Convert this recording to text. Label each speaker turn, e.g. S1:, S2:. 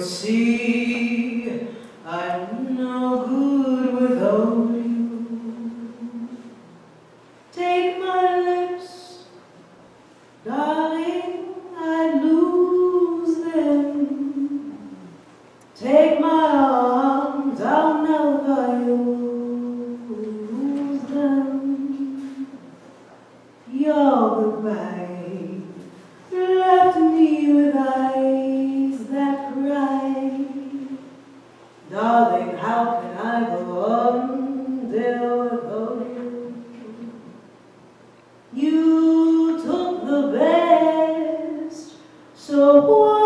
S1: see I'm no good without you. Take my lips, darling, I lose them. Take my arms, I'll never use them. Your goodbye Darling, how can I go on without you? You took the best, so